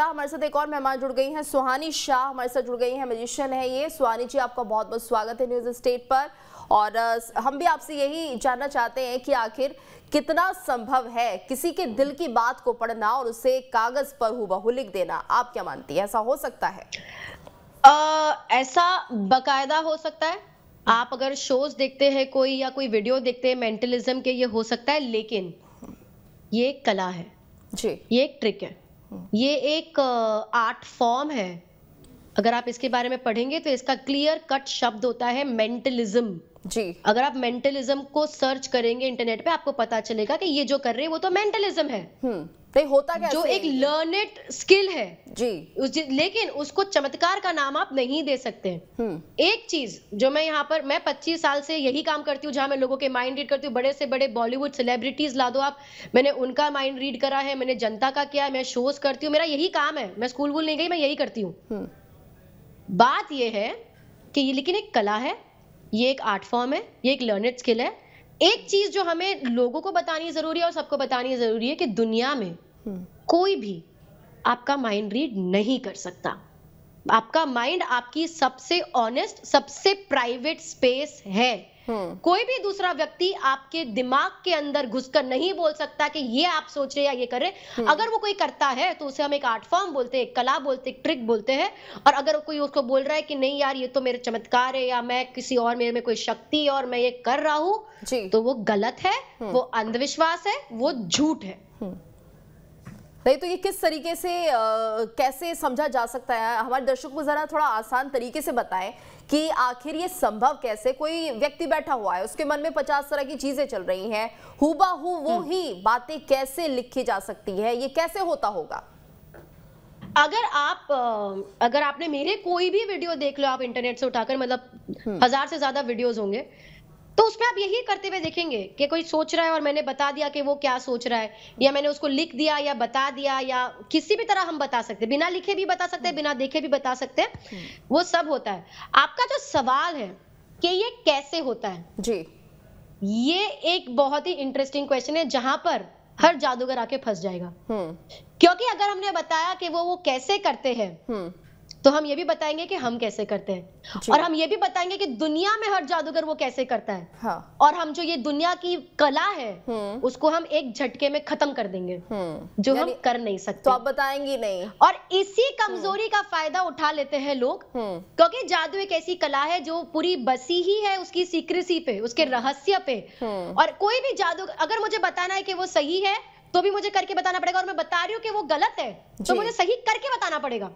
का हमारे साथ एक और मेहमान जुड़ गई हैं सुहानी शाह हमारे साथ जुड़ गई हैं मैजिशियन है ये। सुहानी जी आपका बहुत बहुत स्वागत है न्यूज़ स्टेट पर। और हम भी आपसे यही जानना चाहते हैं कि आखिर कितना संभव है किसी के दिल की बात को पढ़ना और उसे कागज़ पर हूबहू लिख देना। आप क्या मानती है? ऐसा हो सकता है? आ, ऐसा बकायदा हो सकता है। आप अगर शोज़ देखते हैं कोई या कोई वीडियो देखते हैं मेंटलिज्म के ये हो सकता है लेकिन ये एक कला है। जी। ये एक ट्रिक है। ये एक आर्ट फॉर्म है। अगर आप इसके बारे में पढ़ेंगे तो इसका क्लियर कट शब्द होता है मेंटलिज्म जी। अगर आप मेंटलिज्म को सर्च करेंगे इंटरनेट पे आपको पता चलेगा कि ये जो कर रहे हैं वो तो मेंटलिज्म है। तो होता क्या जो एक लर्नेड स्किल है। जी। उस, लेकिन उसको चमत्कार का नाम आप नहीं दे सकते। हम्म। एक चीज़ जो मैं यहाँ पर मैं 25 साल से यही काम करती हूँ जहाँ मैं लोगों के माइंड रीड करती हूँ बड़े से बड़े बॉलीवुड सेलिब्रिटीज ला दो आप। मैंने उनका माइंड रीड करा है मैंने जनता का किया है मैं शोज़ करती हूँ मेरा यही काम है। मैं स्कूल वूल नहीं गई मैं यही करती हूँ। हम्म। बात यह है कि ये लेकिन एक कला है ये एक आर्ट फॉर्म है ये एक लर्नेड स्किल है एक चीज़ जो हमें लोगों को बतानी ज़रूरी है और सबको बतानी ज़रूरी है कि दुनिया में हम्म। कोई भी आपका माइंड रीड नहीं कर सकता आपका माइंड आपकी सबसे ऑनेस्ट सबसे प्राइवेट स्पेस है। कोई भी दूसरा व्यक्ति आपके दिमाग के अंदर घुसकर नहीं बोल सकता कि ये आप सोच रहे या ये कर रहे हम्म। अगर वो कोई करता है तो उसे हम एक आर्ट फॉर्म बोलते हैं कला बोलते हैं ट्रिक बोलते हैं। और अगर कोई उसको बोल रहा है कि नहीं यार ये तो मेरे चमत्कार है या मैं किसी और मेरे में कोई शक्ति और मैं ये कर रहा हूँ तो वो गलत है हम्म। वो अंधविश्वास है वो झूठ है। नहीं तो ये किस तरीके से आ, कैसे समझा जा सकता है हमारे दर्शकों को जरा थोड़ा आसान तरीके से बताएँ कि आखिर ये संभव कैसे कोई व्यक्ति बैठा हुआ है उसके मन में पचास तरह की चीज़ें चल रही हैं हुबा हु वो हम्म। ही बातें कैसे लिखी जा सकती है ये कैसे होता होगा अगर आप अगर आपने मेरे कोई भी वीडियो देख लो आप इंटरनेट से उठाकर मतलब हम्म। हज़ार से ज़्यादा वीडियोस होंगे तो उसमें आप यही करते हुए देखेंगे कि कोई सोच रहा है और मैंने बता दिया कि वो क्या सोच रहा है या मैंने उसको लिख दिया या बता दिया या किसी भी तरह हम बता सकते बिना लिखे भी बता सकते हैं बिना देखे भी बता सकते हैं हम्म। वो सब होता है आपका जो सवाल है कि ये कैसे होता है जी ये एक बहुत ही इंटरेस्टिंग क्वेश्चन है जहाँ पर हर जादूगर आके फंस जाएगा हम्म। क्योंकि अगर हमने बताया कि वो वो कैसे करते हैं हम्म। तो हम ये भी बताएँगे कि हम कैसे करते हैं। और हम ये भी बताएँगे कि दुनिया में हर जादूगर वो कैसे करता है। हाँ। और हम जो ये दुनिया की कला है हम्म। उसको हम एक झटके में खत्म कर देंगे। हम्म। जो हम कर नहीं सकते। तो आप बताएँगे नहीं। और इसी कमज़ोरी का फ़ायदा उठा लेते हैं लोग हम्म। क्योंकि जादू एक ऐसी कला है जो पूरी बसी ही है उसकी सीक्रेसी पे उसके रहस्य पे। और कोई भी जादू अगर मुझे बताना है कि वो सही है तो भी मुझे करके बताना पड़ेगा। और मैं बता रही हूँ कि वो गलत है तो मुझे सही करके बताना पड़ेगा।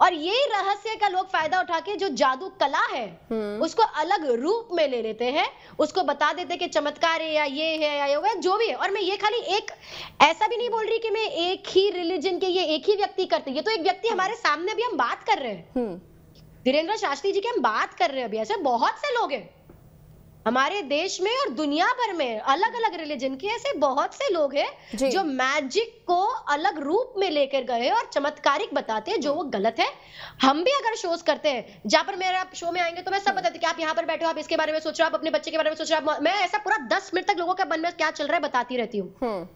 और ये रहस्य का लोग फ़ायदा उठा के जो जादू कला है हम्म। उसको अलग रूप में ले लेते हैं उसको बता देते कि चमत्कार है या ये है या ये जो भी है और मैं ये खाली एक ऐसा भी नहीं बोल रही कि मैं एक ही रिलीजन के ये एक ही व्यक्ति करते ये तो एक व्यक्ति हम्म। हमारे सामने भी हम बात कर रहे हैं हम्म। धीरेन्द्र शास्त्री जी की हम बात कर रहे हैं अभी ऐसे बहुत से लोग हैं हमारे देश में और दुनिया भर में अलग अलग रिलीजन के ऐसे बहुत से लोग हैं जो। मैजिक को अलग रूप में लेकर गए और चमत्कारिक बताते हैं जो वो गलत है। हम भी अगर शोज़ करते हैं जहाँ पर मेरे आप शो में आएँगे तो मैं सब बताती कि आप यहाँ पर बैठे हो आप इसके बारे में सोच रहे हो आप अपने बच्चे के बारे में सोच रहे हो मैं ऐसा पूरा दस मिनट तक लोगों के मन में क्या चल रहा है बताती रहती हूँ। हम्म।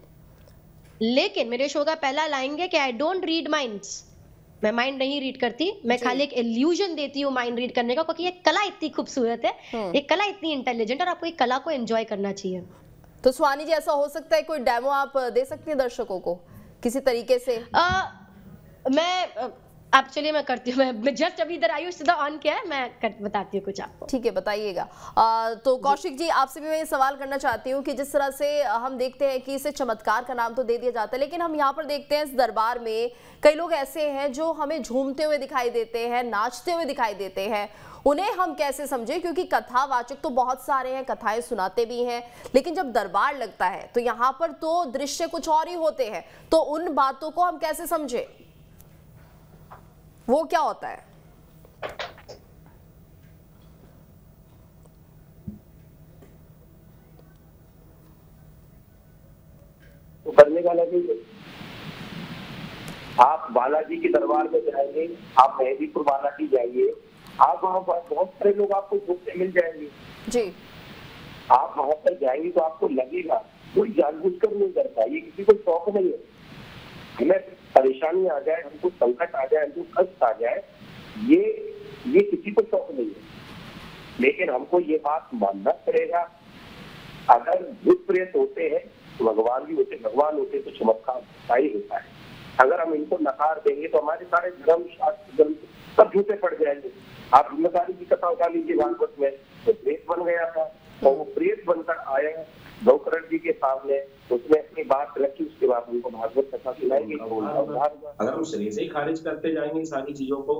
लेकिन मेरे शो का पहला लाएँगे कि आई डोंट रीड माइंड्स मैं माइंड नहीं रीड करती मैं खाली एक एल्यूजन देती हूँ माइंड रीड करने का क्योंकि ये कला इतनी खूबसूरत है हम्म। ये कला इतनी इंटेलिजेंट और आपको एक कला को एंजॉय करना चाहिए। तो स्वानी जी ऐसा हो सकता है कोई डेमो आप दे सकती हैं दर्शकों को किसी तरीके से? आ, मैं आप चलिए मैं करती हूँ मैं जस्ट अभी इधर आई हूँ सीधा ऑन किया है मैं कर, बताती हूँ कुछ आपको। ठीक है बताइएगा। तो कौशिक जी आपसे भी मैं ये सवाल करना चाहती हूँ कि जिस तरह से हम देखते हैं कि इसे चमत्कार का नाम तो दे दिया जाता है लेकिन हम यहाँ पर देखते हैं इस दरबार में कई लोग ऐसे हैं जो हमें झूमते हुए दिखाई देते हैं नाचते हुए दिखाई देते हैं। उन्हें हम कैसे समझे? क्योंकि कथावाचक तो बहुत सारे हैं कथाएँ सुनाते भी हैं लेकिन जब दरबार लगता है तो यहाँ पर तो दृश्य कुछ और ही होते हैं। तो उन बातों को हम कैसे समझे? वो क्या होता है? तो का लगे आप बालाजी के दरबार में जाएँगे आप मेहदीपुर बालाजी जाइए आप वहाँ पर बहुत सारे लोग आपको घूमने मिल जाएँगे। जी। आप वहाँ पर जाएँगे तो आपको लगेगा कोई जानबूझकर नहीं करता ये किसी को शौक नहीं है। हमें परेशानी आ जाए, हमको संकट आ जाए, हमको कष्ट आ जाए, ये ये किसी को शौक नहीं है। लेकिन हमको ये बात मानना पड़ेगा। अगर भूत प्रेत होते हैं तो भगवान भी होते, भगवान होते तो चमत्कार ही होता है। अगर हम इनको नकार देंगे तो हमारे सारे धर्म, शास्त्र, ग्रंथ सब झूठे पड़ जाएँगे। आप ज़िम्मेदारी की कथा उठा लीजिए भागवत में तो प्रेत बन गया था, और वो प्रेत बनकर आया गौकरण जी के सामने उसने अपनी बात रखी उसके बाद उनको भागवत कथा सुनाएँगे अगर हम शरीर से ही खारिज करते जाएँगे सारी चीज़ों को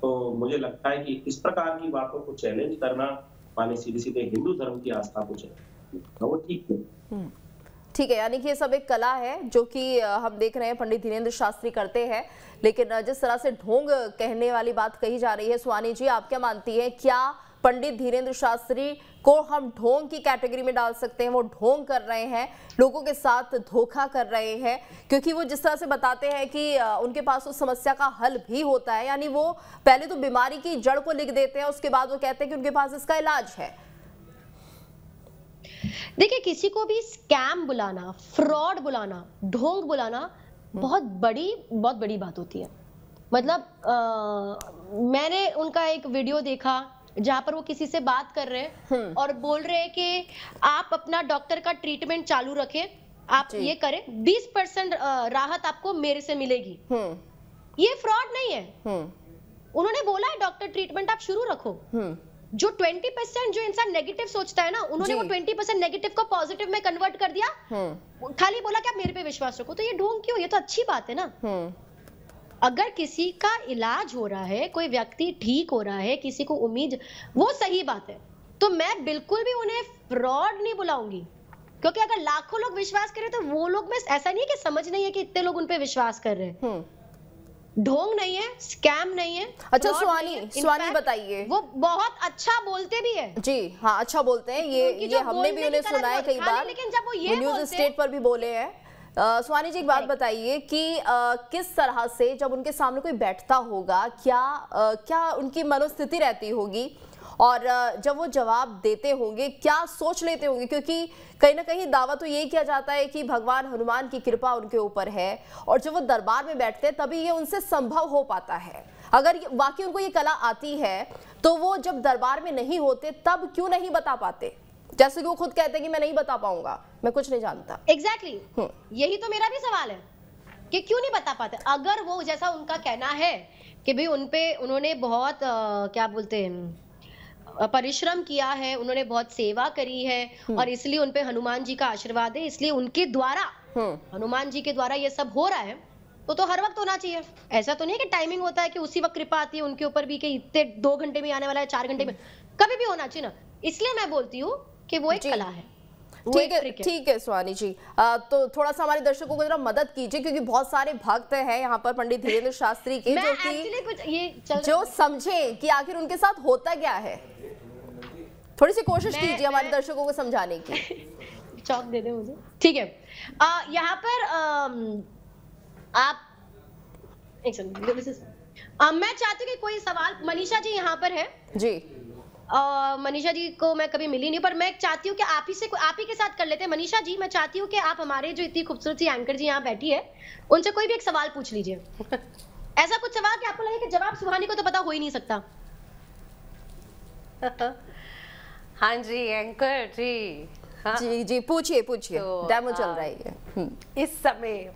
तो मुझे लगता है कि इस प्रकार की बातों को चैलेंज करना माने सीधे सीधे हिंदू धर्म की आस्था को चैलेंज वो ठीक है। हम्म। ठीक है यानी कि ये सब एक कला है जो कि हम देख रहे हैं पंडित धीरेन्द्र शास्त्री करते हैं लेकिन जिस तरह से ढोंग कहने वाली बात कही जा रही है सुहानी जी आप क्या मानती है? क्या पंडित धीरेन्द्र शास्त्री को हम ढोंग की कैटेगरी में डाल सकते हैं वो ढोंग कर रहे हैं लोगों के साथ धोखा कर रहे हैं क्योंकि वो जिस तरह से बताते हैं कि उनके पास उस समस्या का हल भी होता है यानी वो पहले तो बीमारी की जड़ को लिख देते हैं उसके बाद वो कहते हैं कि उनके पास इसका इलाज है। देखिए किसी को भी स्कैम बुलाना फ्रॉड बुलाना ढोंग बुलाना बहुत बड़ी बहुत बड़ी बात होती है। मतलब आ, मैंने उनका एक वीडियो देखा जहाँ पर वो किसी से बात कर रहे हैं हम्म। और बोल रहे हैं कि आप अपना डॉक्टर का ट्रीटमेंट चालू रखें आप ये करें 20 परसेंट राहत आपको मेरे से मिलेगी हम्म। ये फ्रॉड नहीं है हम्म। उन्होंने बोला है डॉक्टर ट्रीटमेंट आप शुरू रखो जो 20 परसेंट जो इंसान नेगेटिव सोचता है ना उन्होंने वो 20 परसेंट नेगेटिव को पॉजिटिव में कन्वर्ट कर दिया। खाली बोला कि आप मेरे पे विश्वास रखो तो ये ढोंग क्यों ये तो अच्छी बात है ना। अगर किसी का इलाज हो रहा है कोई व्यक्ति ठीक हो रहा है किसी को उम्मीद वो सही बात है। तो मैं बिल्कुल भी उन्हें फ्रॉड नहीं बुलाऊँगी। क्योंकि अगर लाखों लोग विश्वास करें तो वो लोग में ऐसा नहीं है कि समझ नहीं है कि इतने लोग उन पे विश्वास कर रहे हैं। हम्म। ढोंग नहीं है स्कैम नहीं है अच्छा सुहानी सुहानी बताइए। वो बहुत अच्छा बोलते भी है। जी हाँ अच्छा बोलते हैं। ये ये हमने भी उन्हें सुना है कई बार। लेकिन जब वो ये न्यूज़ स्टेट पर भी बोले हैं। सुहानी जी एक बात बताइए कि आ, किस तरह से जब उनके सामने कोई बैठता होगा क्या आ, क्या उनकी मनोस्थिति रहती होगी? और जब वो जवाब देते होंगे क्या सोच लेते होंगे? क्योंकि कहीं ना कहीं दावा तो ये किया जाता है कि भगवान हनुमान की कृपा उनके ऊपर है और जब वो दरबार में बैठते हैं तभी ये उनसे संभव हो पाता है। अगर वाकई उनको ये कला आती है तो वो जब दरबार में नहीं होते तब क्यों नहीं बता पाते? जैसे कि वो खुद कहते हैं कि मैं नहीं बता पाऊँगा मैं कुछ नहीं जानता एग्जैक्टली exactly. हम्म। यही तो मेरा भी सवाल है कि क्यों नहीं बता पाते अगर वो जैसा उनका कहना है कि भाई उनपे उन्होंने बहुत आ, क्या बोलते हैं परिश्रम किया है उन्होंने बहुत सेवा करी है हम्म। और इसलिए उनपे हनुमान जी का आशीर्वाद है इसलिए उनके द्वारा हम्म। हनुमान जी के द्वारा ये सब हो रहा है तो तो हर वक्त होना चाहिए ऐसा तो नहीं कि टाइमिंग होता है कि उसी वक्त कृपा आती है उनके ऊपर भी कि इतने दो घंटे में आने वाला है चार घंटे में कभी भी होना चाहिए ना इसलिए मैं बोलती हूँ कि वो एक कला है ठीक है ठीक है स्वानी जी। आ, तो थोड़ा सा हमारे दर्शकों को जरा मदद कीजिए क्योंकि बहुत सारे भक्त हैं यहाँ पर पंडित धीरेन्द्र शास्त्री के जो कि कुछ ये जो समझे कि आखिर उनके साथ होता क्या है। थोड़ी सी कोशिश कीजिए हमारे दर्शकों को समझाने की। चौक दे दे मुझे। ठीक है। यहाँ पर आ, आप एक सेकंड मैं चाहती हूँ कि कोई सवाल मनीषा जी यहाँ पर है। जी। मनीषा जी को मैं कभी मिली नहीं पर मैं चाहती हूँ कि आप ही से आप ही के साथ कर लेते हैं। मनीषा जी मैं चाहती हूँ कि आप हमारे जो इतनी खूबसूरत सी एंकर जी यहाँ बैठी है उनसे कोई भी एक सवाल पूछ लीजिए। ऐसा कुछ सवाल कि आपको लगे कि जवाब सुहानी को तो पता हो ही नहीं सकता। हाँ जी एंकर जी। हाँ? जी जी पूछिए पूछिए। तो, डेमो चल रही है हम्म। इस समय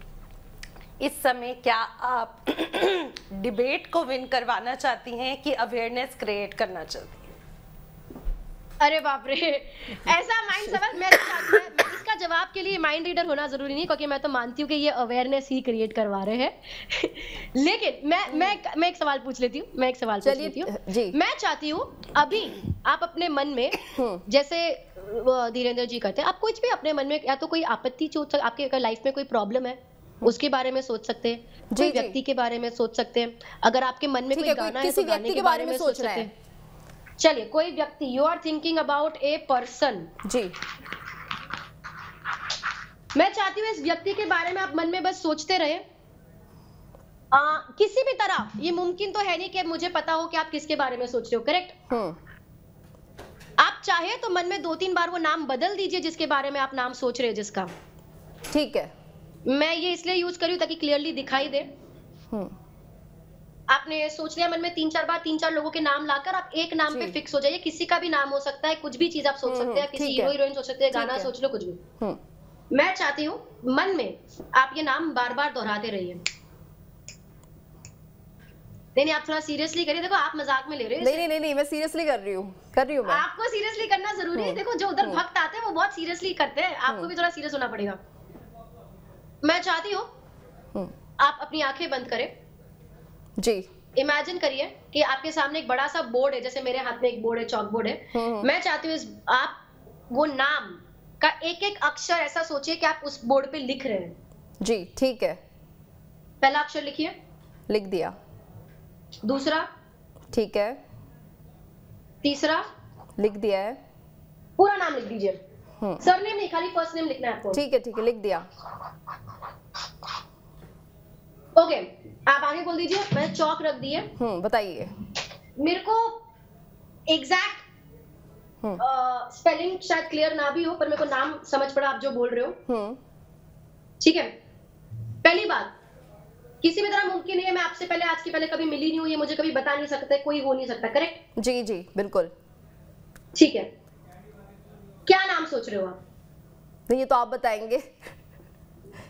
इस समय क्या आप डिबेट को विन करवाना चाहती हैं कि अवेयरनेस क्रिएट करना चाहती हैं? अरे बाप रे। ऐसा माइंड सवाल मैं, मैं इसका जवाब के लिए माइंड रीडर होना ज़रूरी नहीं क्योंकि मैं तो मानती हूँ कि ये अवेयरनेस ही क्रिएट करवा रहे हैं। लेकिन मैं मैं मैं एक सवाल पूछ लेती हूँ मैं एक सवाल पूछ लेती हूँ। मैं चाहती हूँ अभी आप अपने मन में हम्म। जैसे धीरेन्द्र जी कहते हैं आप कुछ भी अपने मन में या तो कोई आपत्ति जो आपके लाइफ में कोई प्रॉब्लम है उसके बारे में सोच सकते हैं कोई व्यक्ति के बारे में सोच सकते हैं। अगर आपके मन में कोई गाना है तो गाने के बारे में सोच सकते हैं। चलिए कोई व्यक्ति you are thinking about a person जी। मैं चाहती हूँ इस व्यक्ति के बारे में आप मन में बस सोचते रहे। आ, किसी भी तरह ये मुमकिन तो है नहीं कि मुझे पता हो कि आप किसके बारे में सोच रहे हो करेक्ट हम्म। आप चाहे तो मन में दो तीन बार वो नाम बदल दीजिए जिसके बारे में आप नाम सोच रहे हो जिसका। ठीक है। मैं ये इसलिए यूज़ करी ताकि क्लियरली दिखाई दे। आपने सोच लिया मन में तीन चार बार तीन चार लोगों के नाम लाकर आप एक नाम पे फिक्स हो जाइए। किसी का भी नाम हो सकता है कुछ भी चीज़ आप सोच हम्म, सकते हैं किसी हीरो हीरोइन सोच सकते हैं गाना सोच लो कुछ भी। हम्म। मैं चाहती हूँ मन में आप ये नाम बार बार दोहराते रहिए। नहीं नहीं आप थोड़ा सीरियसली करिए। देखो आप मज़ाक में ले रहे हो। नहीं नहीं नहीं नहीं मैं सीरियसली कर रही हूँ। कर रही हूँ आपको सीरियसली करना ज़रूरी है। हम्म, देखो जो उधर भक्त आते हैं वो बहुत सीरियसली करते हैं। आपको भी थोड़ा सीरियस होना पड़ेगा। मैं चाहती हूँ हम्म, आप अपनी आँखें बंद करें। जी। इमेजिन करिए कि आपके सामने एक बड़ा सा बोर्ड है जैसे मेरे हाथ में एक बोर्ड है चौक बोर्ड है। हम्म। मैं चाहती हूँ आप वो नाम का एक एक अक्षर ऐसा सोचिए कि आप उस बोर्ड पे लिख रहे हैं। जी ठीक है। पहला अक्षर लिखिए। लिख दिया। दूसरा। ठीक है। तीसरा। लिख दिया है। पूरा नाम लिख दीजिए। हम्म, सरनेम नहीं खाली फ़र्स्ट नेम लिखना है आपको। ठीक है ठीक है लिख दिया। ओके आप आगे बोल दीजिए मैंने चौक रख दिए हम्म बताइए। मेरे को एग्जैक्ट स्पेलिंग शायद क्लियर ना भी हो पर मेरे को नाम समझ पड़ा आप जो बोल रहे हो। हम्म। ठीक है? पहली बात किसी भी तरह मुमकिन नहीं है मैं आपसे पहले आज के पहले कभी मिली नहीं हूँ ये मुझे कभी बता नहीं सकता कोई हो नहीं सकता करेक्ट जी जी बिल्कुल। ठीक है। क्या नाम सोच रहे हो आप? नहीं ये तो आप बताएँगे।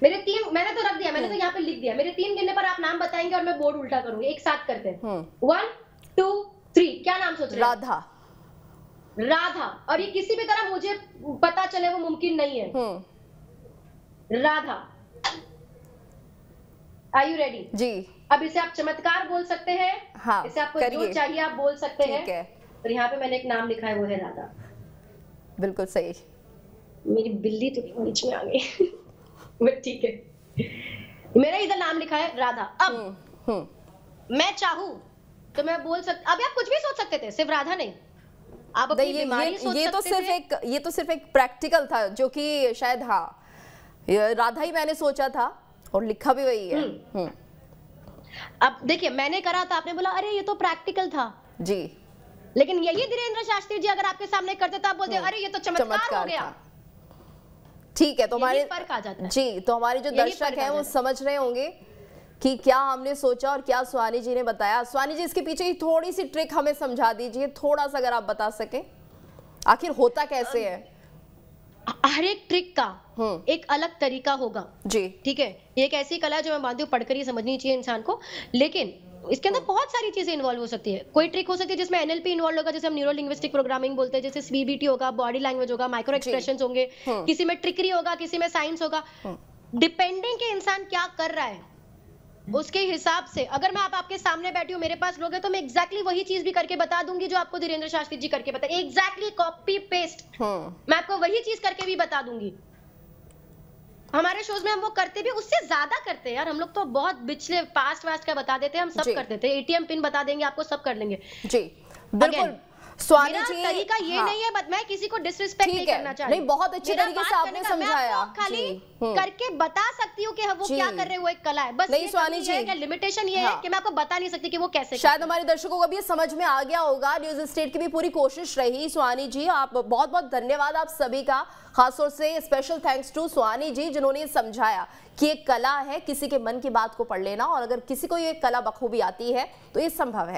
मेरे तीन मैंने तो रख दिया मैंने तो यहाँ पे लिख दिया। मेरे तीन गिनने पर आप नाम बताएँगे और मैं बोर्ड उल्टा करूँगी। एक साथ करते हैं। हम्म। वन टू थ्री क्या नाम सोच रहे राधा। राधा। और ये किसी भी तरह मुझे पता चले वो मुमकिन नहीं है। हम्म। राधा। आर यू रेडी जी। अब इसे आप चमत्कार बोल सकते हैं। हाँ, इसे आपको जो चाहिए आप बोल सकते हैं। है। और यहाँ पे मैंने एक नाम लिखा है वो है राधा। बिल्कुल सही। मेरी बिल्ली तो बीच में आ गई। ठीक है। मेरा इधर नाम लिखा है राधा। अब हम्म हम्म। मैं चाहूँ तो मैं बोल सकती अभी आप कुछ भी सोच सकते थे सिर्फ़ राधा नहीं। आप अपनी ये ये, सोच ये तो सिर्फ़ एक ये तो सिर्फ़ एक प्रैक्टिकल था जो कि शायद हाँ राधा ही मैंने सोचा था और लिखा भी वही है। हम्म। हम्म। अब देखिए मैंने करा था आपने बोला अरे ये तो प्रैक्टिकल था। जी। लेकिन यही धीरेन्द्र शास्त्री जी अगर आपके सामने करते तो आप बोलते अरे ये तो चमत्कार, हो गया। ठीक है तो हमारे फ़र्क आ जाता है। जी तो हमारे जो दर्शक हैं वो समझ रहे होंगे कि क्या हमने सोचा और क्या स्वानी जी ने बताया। स्वानी जी इसके पीछे की थोड़ी सी ट्रिक हमें समझा दीजिए थोड़ा सा अगर आप बता सके। आखिर होता कैसे है? हर एक ट्रिक का हम्म। एक अलग तरीका होगा। जी। ठीक है? ये एक ऐसी कला है जो मैं मानती हूँ पढ़कर ही समझनी चाहिए इंसान को। लेकिन इसके अंदर बहुत सारी चीज़ें इन्वॉल्व हो सकती है। कोई ट्रिक हो सकती है जिसमें एनएलपी इन्वॉल्व होगा जैसे हम न्यूरो लिंग्विस्टिक प्रोग्रामिंग बोलते हैं जैसे सीबीटी होगा बॉडी लैंग्वेज होगा माइक्रो एक्सप्रेशन होंगे हम्म। किसी में ट्रिकरी होगा किसी में साइंस होगा। डिपेंडिंग के इंसान क्या कर रहा है उसके हिसाब से अगर मैं आप आपके सामने बैठी हूँ मेरे पास लोग हैं तो मैं एग्जैक्टली वही चीज़ भी करके बता दूँगी जो आपको धीरेन्द्र शास्त्री जी करके बता एग्जैक्टली कॉपी पेस्ट मैं आपको वही चीज़ करके भी बता दूँगी। हमारे शोज़ में हम वो करते भी उससे ज़्यादा करते हैं यार। हम लोग तो बहुत पिछले पास्ट वास्ट का बता देते हैं हम सब। करते थे एटीएम पिन बता देंगे आपको सब कर लेंगे। जी बिल्कुल। जी। तरीका ये हाँ, नहीं है बट मैं किसी को डिसरिस्पेक्ट नहीं करना चाह रही नहीं, बहुत अच्छे तरीके से आपने समझाया। खाली हम्म। करके बता सकती हूँ कि वो क्या कर रहे हैं वो एक कला है। बस नहीं, ये स्वानी जी। लिमिटेशन ये है हाँ। कि मैं आपको बता नहीं सकती कि वो कैसे शायद हमारे दर्शकों को भी समझ में आ गया होगा। न्यूज़ स्टेट की भी पूरी कोशिश रही स्वानी जी। आप बहुत बहुत धन्यवाद आप सभी का। खासतौर से special thanks to Swani ji जिन्होंने समझाया कि एक कला है किसी के मन की बात को पढ़ लेना और अगर किसी को ये कला बखूबी आती है तो ये संभव है।